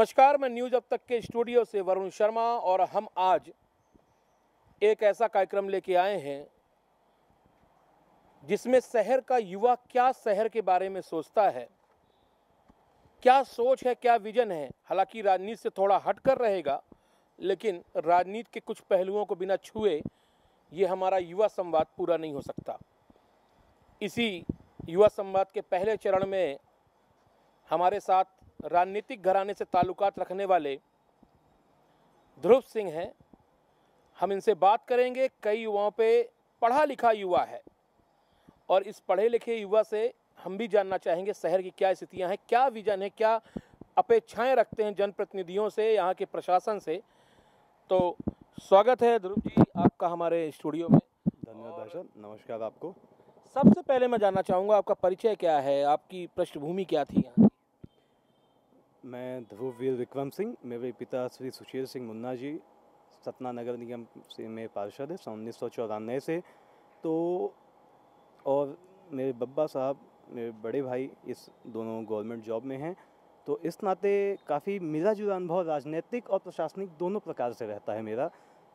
नमस्कार, मैं न्यूज़ अब तक के स्टूडियो से वरुण शर्मा और हम आज एक ऐसा कार्यक्रम लेके आए हैं जिसमें शहर का युवा क्या शहर के बारे में सोचता है, क्या सोच है, क्या विजन है। हालाँकि राजनीति से थोड़ा हट कर रहेगा, लेकिन राजनीति के कुछ पहलुओं को बिना छुए ये हमारा युवा संवाद पूरा नहीं हो सकता। इसी युवा संवाद के पहले चरण में हमारे साथ राजनीतिक घराने से ताल्लुकात रखने वाले ध्रुव सिंह हैं। हम इनसे बात करेंगे। कई युवाओं पे पढ़ा लिखा युवा है और इस पढ़े लिखे युवा से हम भी जानना चाहेंगे शहर की क्या स्थितियाँ हैं क्या विजन है क्या अपेक्षाएँ रखते हैं जनप्रतिनिधियों से यहाँ के प्रशासन से। तो स्वागत है ध्रुव जी आपका हमारे स्टूडियो में। धन्यवाद दर्शन नमस्कार आपको। सबसे पहले मैं जानना चाहूँगा आपका परिचय क्या है आपकी पृष्ठभूमि क्या थी यहाँ? मैं ध्रुववीर विक्रम सिंह, मेरे पिता श्री सुशील सिंह मुन्ना जी, सतना नगर निगम से में पार्षद है, सन उन्नीस सौ चौरानवे से। तो और मेरे बब्बा साहब, मेरे बड़े भाई इस दोनों गवर्नमेंट जॉब में हैं। तो इस नाते काफ़ी मिला जुला अनुभव राजनीतिक और प्रशासनिक दोनों प्रकार से रहता है मेरा।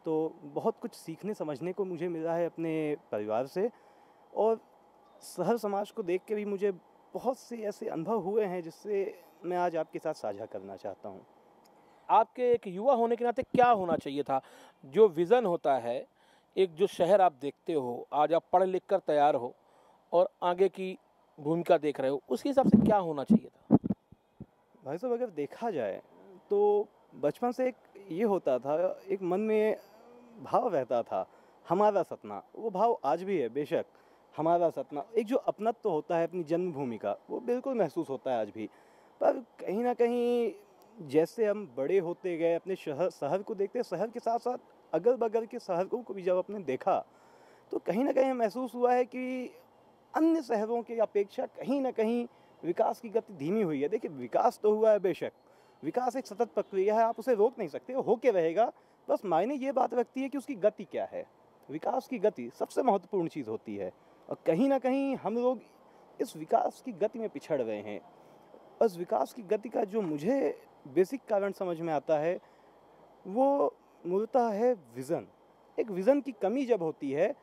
तो बहुत कुछ सीखने, समझने को मुझे मिला है अपने परिवार से। और शहर समाज को देख के भी मुझे बहुत से ऐसे अनुभव हुए हैं जिससे मैं आज आपके साथ साझा करना चाहता हूँ। आपके एक युवा होने के नाते क्या होना चाहिए था? जो विज़न होता है, एक जो शहर आप देखते हो, आज आप पढ़ लिख कर तैयार हो और आगे की भूमिका देख रहे हो उस हिसाब से क्या होना चाहिए था? भाई साहब, अगर देखा जाए तो बचपन से एक ये होता था, एक मन में भाव रहता था, हमारा सपना। वो भाव आज भी है, बेशक, हमारा सपना। एक जो अपनत्व तो होता है अपनी जन्मभूमि का, वो बिल्कुल महसूस होता है आज भी। पर कहीं ना कहीं जैसे हम बड़े होते गए, अपने शहर शहर को देखते शहर के साथ साथ अगल बगल के शहरों को भी जब आपने देखा तो कहीं ना कहीं महसूस हुआ है कि अन्य शहरों की अपेक्षा कहीं ना कहीं विकास की गति धीमी हुई है। देखिए, विकास तो हुआ है बेशक, विकास एक सतत प्रक्रिया है, आप उसे रोक नहीं सकते हो के रहेगा, बस मायने ये बात रखती है कि उसकी गति क्या है। विकास की गति सबसे महत्वपूर्ण चीज़ होती है, और कहीं ना कहीं हम लोग इस विकास की गति में पिछड़ रहे हैं। उस विकास की गति का जो मुझे बेसिक कारण समझ में आता है, वो मूलतः है विज़न एक विज़न की कमी जब होती है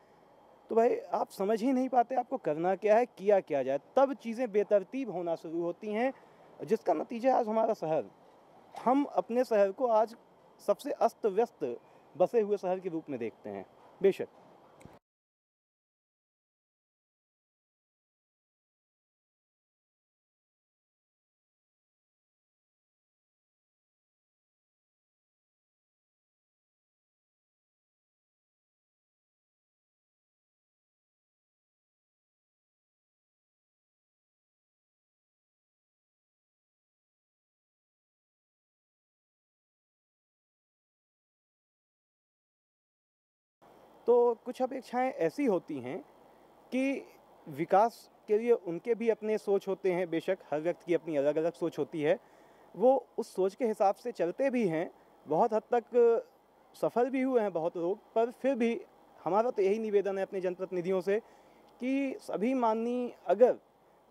तो भाई आप समझ ही नहीं पाते आपको करना क्या है, किया क्या जाए. तब चीज़ें बेतरतीब होना शुरू होती हैं, जिसका नतीजा आज हमारा शहर. हम अपने शहर को आज सबसे अस्त व्यस्त बसे हुए शहर के रूप में देखते हैं. बेशक. तो कुछ अपेक्षाएँ ऐसी होती हैं कि विकास के लिए उनके भी अपने सोच होते हैं, बेशक हर व्यक्ति की अपनी अलग अलग सोच होती है। वो उस सोच के हिसाब से चलते भी हैं, बहुत हद तक सफल भी हुए हैं बहुत लोग, पर फिर भी हमारा तो यही निवेदन है अपने जनप्रतिनिधियों से कि सभी माननीय, अगर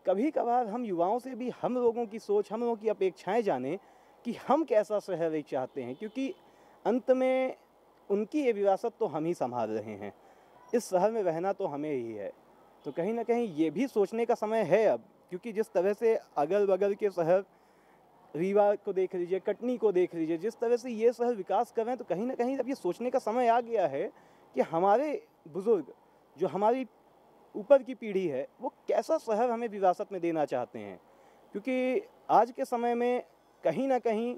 कभी कभार हम युवाओं से भी हम लोगों की सोच, हम लोगों की अपेक्षाएँ जानें कि हम कैसा शहर चाहते हैं, क्योंकि अंत में उनकी ये विरासत तो हम ही संभाल रहे हैं। इस शहर में रहना तो हमें ही है। तो कहीं ना कहीं ये भी सोचने का समय है अब, क्योंकि जिस तरह से अगल बगल के शहर, रीवा को देख लीजिए, कटनी को देख लीजिए, जिस तरह से ये शहर विकास कर रहे हैं तो कहीं ना कहीं अब ये सोचने का समय आ गया है कि हमारे बुज़ुर्ग, जो हमारी ऊपर की पीढ़ी है, वो कैसा शहर हमें विरासत में देना चाहते हैं? क्योंकि आज के समय में कहीं ना कहीं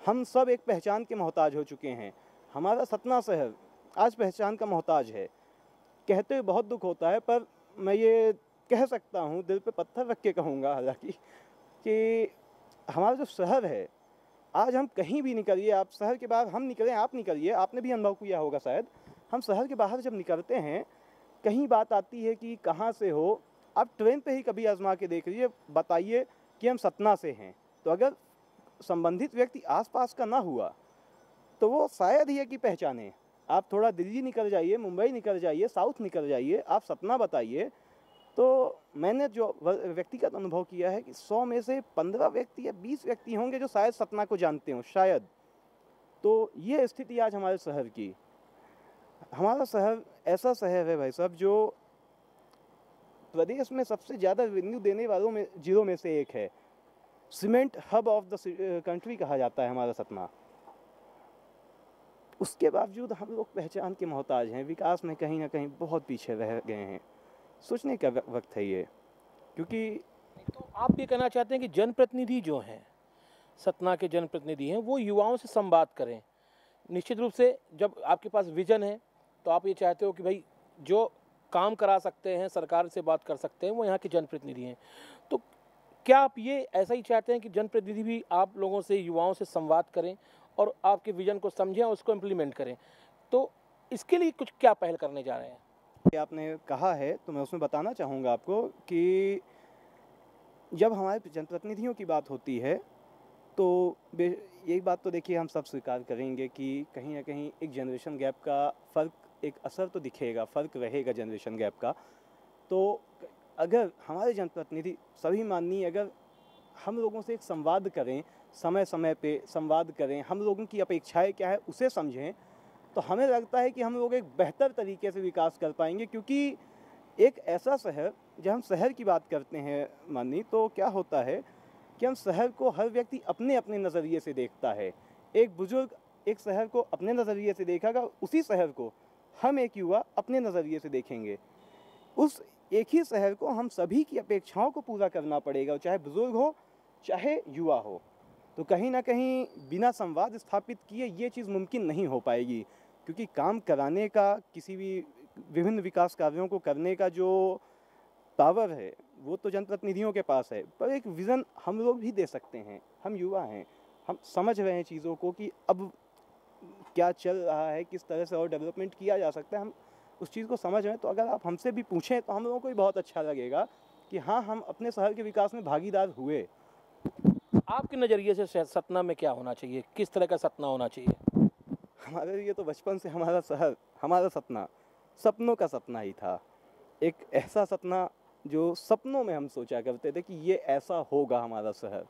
हम सब एक पहचान के मोहताज हो चुके हैं। हमारा सतना शहर आज पहचान का मोहताज है। कहते हुए बहुत दुख होता है, पर मैं ये कह सकता हूँ, दिल पे पत्थर रख के कहूँगा हालाँकि, कि हमारा जो शहर है, आज हम कहीं भी निकलिए, आप शहर के बाहर हम निकलें, आप निकलिए, आपने भी अनुभव किया होगा शायद, हम शहर के बाहर जब निकलते हैं, कहीं बात आती है कि कहाँ से हो, आप ट्रेन पे ही कभी आजमा के देख लीजिए, बताइए कि हम सतना से हैं। तो अगर संबंधित व्यक्ति आसपास का ना हुआ तो वो शायद ही है कि पहचाने। आप थोड़ा दिल्ली निकल जाइए, मुंबई निकल जाइए, साउथ निकल जाइए, आप सतना बताइए। तो मैंने जो व्यक्तिगत अनुभव किया है कि सौ में से पंद्रह व्यक्ति या बीस व्यक्ति होंगे जो शायद सतना को जानते हो, शायद। तो ये स्थिति आज हमारे शहर की। हमारा शहर, ऐसा शहर है भाई साहब, जो प्रदेश में सबसे ज़्यादा रेवेन्यू देने वालों में, जिलों में से एक है। Cement hub of the country कहा जाता है हमारा सतना उसके बावजूद हम लोग पहचान के मोहताज हैं, विकास में कहीं ना कहीं बहुत पीछे रह गए हैं। सोचने का वक्त है ये, क्योंकि तो आप ये कहना चाहते हैं कि जनप्रतिनिधि जो हैं, सतना के जनप्रतिनिधि हैं, वो युवाओं से संवाद करें। निश्चित रूप से जब आपके पास विजन है तो आप ये चाहते हो कि भाई जो काम करा सकते हैं, सरकार से बात कर सकते हैं, वो यहाँ के जनप्रतिनिधि हैं। तो क्या आप ये ऐसा ही चाहते हैं कि जनप्रतिनिधि भी आप लोगों से, युवाओं से संवाद करें और आपके विजन को समझें उसको इम्प्लीमेंट करें। तो इसके लिए कुछ क्या पहल करने जा रहे हैं? कि आपने कहा है तो मैं उसमें बताना चाहूँगा आपको कि जब हमारे जनप्रतिनिधियों की बात होती है तो यही बात तो देखिए हम सब स्वीकार करेंगे कि कहीं ना कहीं एक जनरेशन गैप का फ़र्क, एक असर तो दिखेगा, फ़र्क रहेगा जनरेशन गैप का। तो अगर हमारे जनप्रतिनिधि, सभी माननीय, अगर हम लोगों से एक संवाद करें समय समय पे संवाद करें, हम लोगों की अपेक्षाएँ क्या है, उसे समझें तो हमें लगता है कि हम लोग एक बेहतर तरीके से विकास कर पाएँगे, क्योंकि एक ऐसा शहर, जब हम शहर की बात करते हैं मानी तो क्या होता है कि हम शहर को हर व्यक्ति अपने अपने नज़रिए से देखता है। एक बुज़ुर्ग एक शहर को अपने नज़रिए से देखेगा, उसी शहर को हम एक युवा अपने नज़रिए से देखेंगे। उस एक ही शहर को हम सभी की अपेक्षाओं को पूरा करना पड़ेगा, चाहे बुज़ुर्ग हो, चाहे युवा हो। तो कहीं ना कहीं बिना संवाद स्थापित किए ये चीज़ मुमकिन नहीं हो पाएगी। क्योंकि काम कराने का, किसी भी विभिन्न विकास कार्यों को करने का जो पावर है, वो तो जनप्रतिनिधियों के पास है। पर एक विज़न हम लोग भी दे सकते हैं। हम युवा हैं। हम समझ रहे हैं चीज़ों को कि अब क्या चल रहा है, किस तरह से और डेवलपमेंट किया जा सकता है। हम उस चीज़ को समझ रहे हैं। तो अगर आप हमसे भी पूछें तो हम लोगों को भी बहुत अच्छा लगेगा कि हाँ हम अपने शहर के विकास में भागीदार हुए। आपके नज़रिए से सतना में क्या होना चाहिए? किस तरह का सतना होना चाहिए? हमारे लिए तो बचपन से हमारा शहर, हमारा सपना सपनों का सपना ही था। एक ऐसा सपना जो सपनों में हम सोचा करते थे कि ये ऐसा होगा हमारा शहर।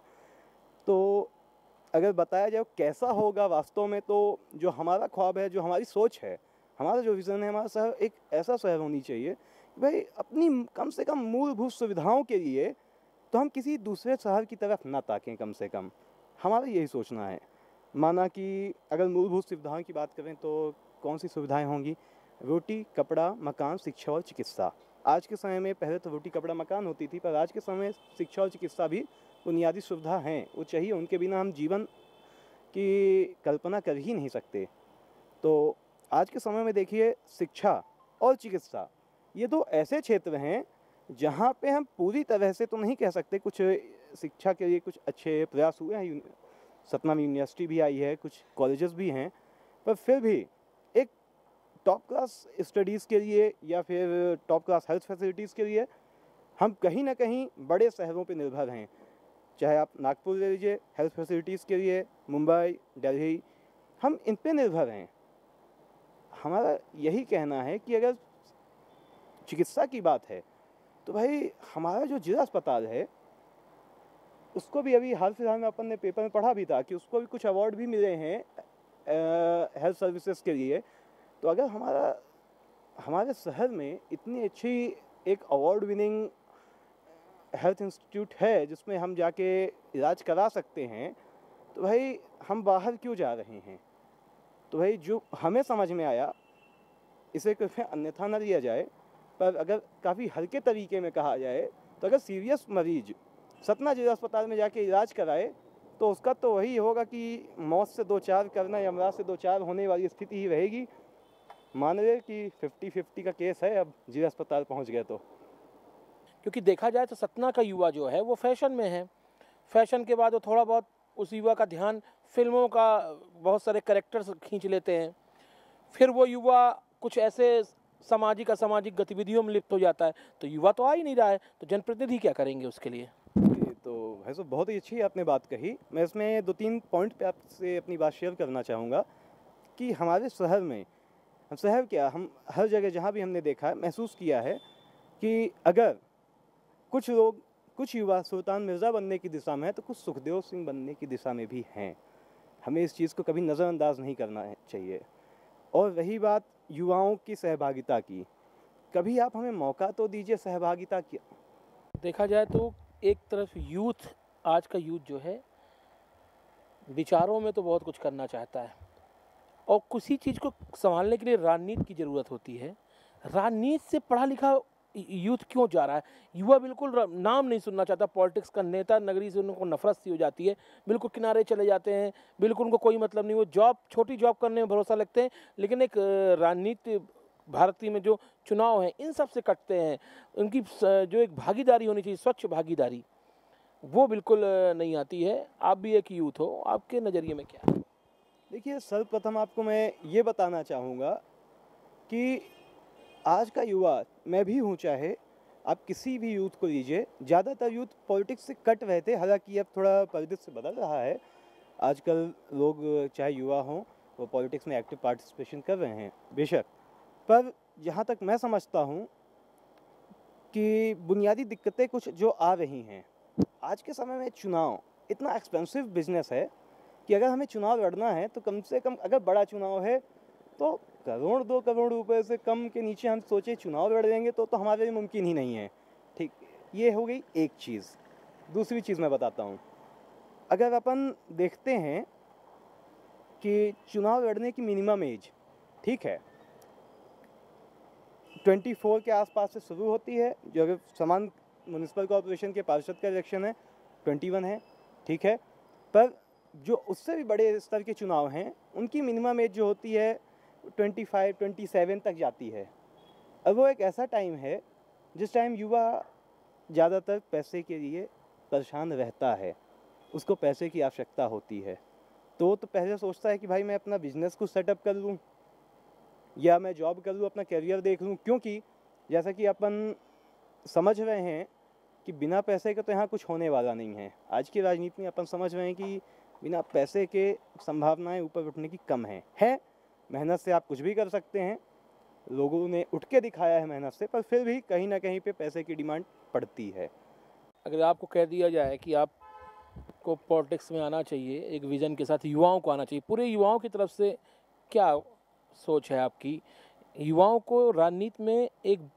तो अगर बताया जाए कैसा होगा वास्तव में तो जो हमारा ख्वाब है, जो हमारी सोच है, हमारा जो विज़न है, हमारा शहर, एक ऐसा शहर होनी चाहिए भाई अपनी कम से कम मूलभूत सुविधाओं के लिए तो हम किसी दूसरे शहर की तरफ़ ना ताकें कम से कम। हमारा यही सोचना है। माना कि अगर मूलभूत सुविधाओं की बात करें तो कौन सी सुविधाएँ होंगी? रोटी, कपड़ा, मकान, शिक्षा और चिकित्सा। आज के समय में पहले तो रोटी, कपड़ा, मकान होती थी, पर आज के समय शिक्षा और चिकित्सा भी बुनियादी सुविधा हैं। वो चाहिए, उनके बिना हम जीवन की कल्पना कर ही नहीं सकते। तो आज के समय में देखिए, शिक्षा और चिकित्सा, ये दो ऐसे क्षेत्र हैं जहाँ पे हम पूरी तरह से तो नहीं कह सकते, कुछ शिक्षा के लिए कुछ अच्छे प्रयास हुए हैं यूनि- सतना में यूनिवर्सिटी भी आई है, कुछ कॉलेजेस भी हैं, पर फिर भी एक टॉप क्लास स्टडीज़ के लिए या फिर टॉप क्लास हेल्थ फैसिलिटीज़ के लिए हम कहीं ना कहीं बड़े शहरों पे निर्भर हैं। चाहे आप नागपुर ले लीजिए हेल्थ फैसिलिटीज़ के लिए, मुंबई, दिल्ली, हम इन पे निर्भर हैं। हमारा यही कहना है कि अगर चिकित्सा की बात है तो भाई, हमारा जो जिला अस्पताल है, उसको भी अभी हाल फ़िलहाल में अपन ने पेपर में पढ़ा भी था कि उसको भी कुछ अवार्ड भी मिले हैं हेल्थ सर्विसेज़ के लिए। तो अगर हमारा, हमारे शहर में इतनी अच्छी एक अवार्ड विनिंग हेल्थ इंस्टीट्यूट है, जिसमें हम जाके इलाज करा सकते हैं तो भाई, हम बाहर क्यों जा रहे हैं? तो भाई, जो हमें समझ में आया, इसे कृपया अन्यथा न लिया जाए। पर अगर काफ़ी हल्के तरीके में कहा जाए तो अगर सीरियस मरीज़ सतना जिला अस्पताल में जाके इलाज कराए तो उसका तो वही होगा कि मौत से दो चार करना या अमराज से दो चार होने वाली स्थिति ही रहेगी। मान रहे कि फिफ्टी फिफ्टी का केस है, अब जिला अस्पताल पहुँच गए तो। क्योंकि देखा जाए तो सतना का युवा जो है, वो फ़ैशन में है। फ़ैशन के बाद वो थोड़ा बहुत उस युवा का ध्यान फ़िल्मों का बहुत सारे करेक्टर्स खींच लेते हैं। फिर वो युवा कुछ ऐसे सामाजिक, असामाजिक गतिविधियों में लिप्त हो जाता है। तो युवा तो आ ही नहीं रहा है तो जनप्रतिनिधि क्या करेंगे उसके लिए? तो भाई साहब, बहुत ही अच्छी आपने बात कही। मैं इसमें दो तीन पॉइंट पे आपसे अपनी बात शेयर करना चाहूँगा कि हमारे शहर में, हम शहर क्या, हम हर जगह जहाँ भी हमने देखा है, महसूस किया है कि अगर कुछ लोग, कुछ युवा सुल्तान मिर्ज़ा बनने की दिशा में है तो कुछ सुखदेव सिंह बनने की दिशा में भी हैं। हमें इस चीज़ को कभी नज़रअंदाज नहीं करना चाहिए। और रही बात युवाओं की सहभागिता की। कभी आप हमें मौका तो दीजिए सहभागिता की। देखा जाए तो एक तरफ़ यूथ, आज का यूथ जो है, विचारों में तो बहुत कुछ करना चाहता है। और किसी चीज़ को संभालने के लिए राजनीति की ज़रूरत होती है। राजनीति से पढ़ा लिखा यूथ क्यों जा रहा है? युवा बिल्कुल नाम नहीं सुनना चाहता। पॉलिटिक्स का नेता नगरी से उनको नफरत सी हो जाती है। बिल्कुल किनारे चले जाते हैं। बिल्कुल उनको कोई मतलब नहीं। वो जॉब, छोटी जॉब करने में भरोसा लगते हैं। लेकिन एक राजनीति भारतीय में जो चुनाव हैं, इन सबसे कटते हैं। उनकी जो एक भागीदारी होनी चाहिए, स्वच्छ भागीदारी, वो बिल्कुल नहीं आती है। आप भी एक यूथ हो। आपके नज़रिए में क्या है? देखिए, सर्वप्रथम आपको मैं ये बताना चाहूँगा कि आज का युवा मैं भी हूँ चाहे, आप किसी भी यूथ को लीजिए ज़्यादातर यूथ पॉलिटिक्स से कट रहे थे, हालाँकि अब थोड़ा पॉलिटिक्स से बदल रहा है। आजकल लोग, चाहे युवा हों, वो पॉलिटिक्स में एक्टिव पार्टिसिपेशन कर रहे हैं, बेशक। पर जहाँ तक मैं समझता हूँ कि बुनियादी दिक्कतें कुछ जो आ रही हैं। आज के समय में चुनाव इतना एक्सपेंसिव बिज़नेस है कि अगर हमें चुनाव लड़ना है तो कम से कम अगर बड़ा चुनाव है तो करोड़ दो करोड़ रुपए से कम के नीचे हम सोचे चुनाव लड़ लेंगे तो तो हमारे लिए मुमकिन ही नहीं है। ठीक, ये हो गई एक चीज़। दूसरी चीज़ मैं बताता हूँ। अगर अपन देखते हैं कि चुनाव लड़ने की मिनिमम एज ठीक है ट्वेंटी फोर के आसपास से शुरू होती है, जो अगर समान म्यूनसिपल कॉरपोरेशन के पार्षद का इलेक्शन है ट्वेंटी वन है, ठीक है, पर जो उससे भी बड़े स्तर के चुनाव हैं, उनकी मिनिमम एज जो होती है ट्वेंटी फाइव ट्वेंटी सेवन तक जाती है। अब वो एक ऐसा टाइम है, जिस टाइम युवा ज़्यादातर पैसे के लिए परेशान रहता है, उसको पैसे की आवश्यकता होती है। तो तो पहले सोचता है कि भाई मैं अपना बिज़नेस को सेटअप कर लूँ, या मैं जॉब कर लूँ, अपना करियर देख लूँ, क्योंकि जैसा कि अपन समझ रहे हैं कि बिना पैसे के तो यहाँ कुछ होने वाला नहीं है। आज की राजनीति में अपन समझ रहे हैं कि बिना पैसे के संभावनाएँ ऊपर उठने की कम है। है मेहनत से आप कुछ भी कर सकते हैं। लोगों ने उठ के दिखाया है मेहनत से पर फिर भी कहीं ना कहीं पे पैसे की डिमांड पड़ती है। अगर आपको कह दिया जाए कि आप को पॉलिटिक्स में आना चाहिए एक विज़न के साथ युवाओं को आना चाहिए पूरे युवाओं की तरफ़ से क्या सोच है आपकी? युवाओं को राजनीति में एक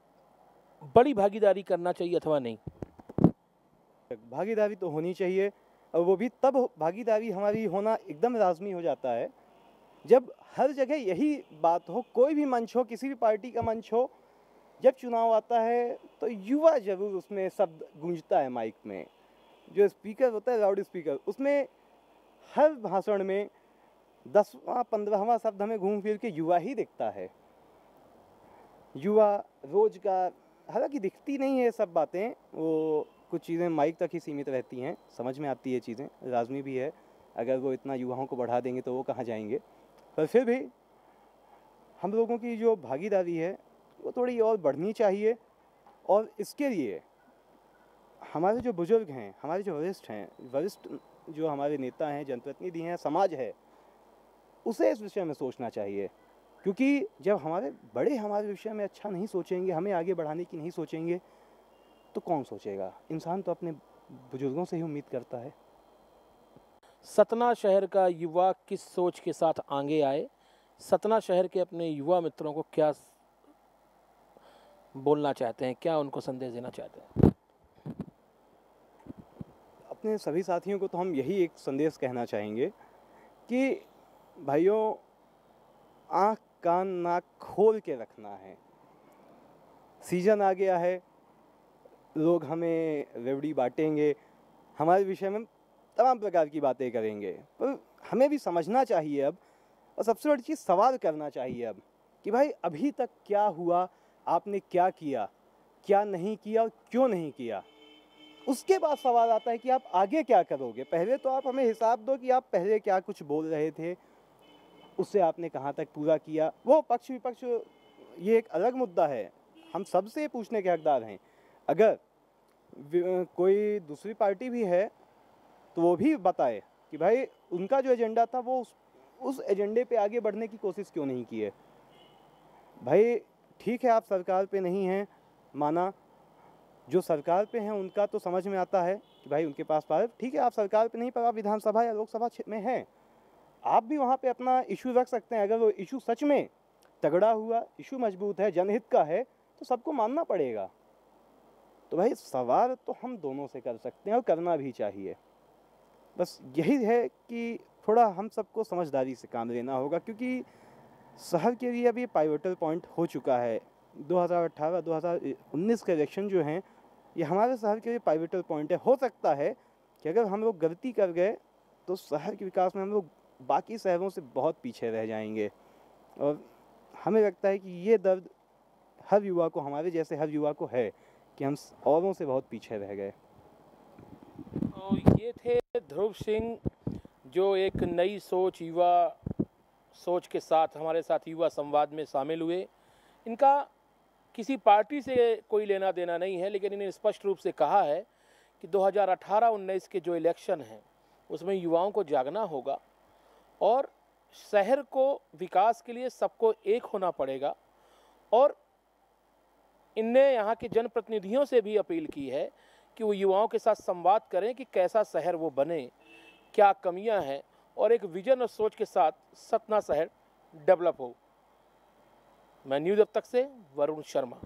बड़ी भागीदारी करना चाहिए अथवा नहीं? भागीदारी तो होनी चाहिए और वो भी तब भागीदारी हमारी होना एकदम लाजमी हो जाता है जब हर जगह यही बात हो, कोई भी मंच हो, किसी भी पार्टी का मंच हो, जब चुनाव आता है तो युवा ज़रूर उसमें शब्द गूंजता है माइक में। जो स्पीकर होता है लाउड स्पीकर उसमें हर भाषण में दसवां, पंद्रहवा शब्द हमें घूम फिर के युवा ही दिखता है। युवा रोज़गार, हालाँकि दिखती नहीं है सब बातें, वो कुछ चीज़ें माइक तक ही सीमित रहती हैं, समझ में आती है चीज़ें, लाजमी भी है। अगर वो इतना युवाओं को बढ़ा देंगे तो वो कहाँ जाएँगे? पर फिर भी हम लोगों की जो भागीदारी है, वो थोड़ी और बढ़नी चाहिए और इसके लिए हमारे जो बुज़ुर्ग हैं, हमारे जो वरिष्ठ हैं, वरिष्ठ जो हमारे नेता हैं, जनप्रतिनिधि हैं, समाज है, उसे इस विषय में सोचना चाहिए। क्योंकि जब हमारे बड़े हमारे विषय में अच्छा नहीं सोचेंगे, हमें आगे बढ़ाने की नहीं सोचेंगे तो कौन सोचेगा? इंसान तो अपने बुज़ुर्गों से ही उम्मीद करता है। सतना शहर का युवा किस सोच के साथ आगे आए? सतना शहर के अपने युवा मित्रों को क्या बोलना चाहते हैं? क्या उनको संदेश देना चाहते हैं? अपने सभी साथियों को तो हम यही एक संदेश कहना चाहेंगे कि भाइयों, आँख कान नाक खोल के रखना है। सीज़न आ गया है, लोग हमें रेवड़ी बांटेंगे। हमारे विषय में तमाम प्रकार की बातें करेंगे। पर हमें भी समझना चाहिए अब, और सबसे बड़ी चीज़, सवाल करना चाहिए अब, कि भाई, अभी तक क्या हुआ? आपने क्या किया? क्या नहीं किया और क्यों नहीं किया? उसके बाद सवाल आता है कि आप आगे क्या करोगे? पहले तो आप हमें हिसाब दो कि आप पहले क्या कुछ बोल रहे थे उससे आपने कहाँ तक पूरा किया? वो पक्ष विपक्ष, ये एक अलग मुद्दा है। हम सबसे पूछने के हकदार हैं। अगर कोई दूसरी पार्टी भी है तो वो भी बताए कि भाई, उनका जो एजेंडा था, वो उस उस एजेंडे पे आगे बढ़ने की कोशिश क्यों नहीं की है? भाई, ठीक है, आप सरकार पे नहीं हैं, माना जो सरकार पे हैं, उनका तो समझ में आता है कि भाई, उनके पास पावर। ठीक है, आप सरकार पे नहीं, पर आप विधानसभा या लोकसभा में हैं। आप भी वहाँ पे अपना इशू रख सकते हैं। अगर वो इशू सच में तगड़ा हुआ इशू मज़बूत है, जनहित का है तो सबको मानना पड़ेगा। तो भाई, सवाल तो हम दोनों से कर सकते हैं और करना भी चाहिए। बस यही है कि थोड़ा हम सबको समझदारी से काम लेना होगा, क्योंकि शहर के लिए अभी पाइवटल पॉइंट हो चुका है। 2018-2019 के इलेक्शन जो हैं, ये हमारे शहर के लिए पाइवटल पॉइंट है। हो सकता है कि अगर हम लोग गलती कर गए तो शहर के विकास में हम लोग बाकी शहरों से बहुत पीछे रह जाएँगे। और हमें लगता है कि ये दर्द हर युवा को, हमारे जैसे हर युवा को है कि हम औरों से बहुत पीछे रह गए। थे ध्रुव सिंह, जो एक नई सोच, युवा सोच के साथ, हमारे साथ युवा संवाद में शामिल हुए। इनका किसी पार्टी से कोई लेना देना नहीं है, लेकिन इन्हें स्पष्ट रूप से कहा है कि 2018-19 के जो इलेक्शन हैं, उसमें युवाओं को जागना होगा और शहर को विकास के लिए सबको एक होना पड़ेगा। और इनने यहाँ के जनप्रतिनिधियों से भी अपील की है कि वो युवाओं के साथ संवाद करें कि कैसा शहर वो बने, क्या कमियाँ हैं और एक विजन और सोच के साथ सतना शहर डेवलप हो। मैं न्यूज़ अब तक से वरुण शर्मा।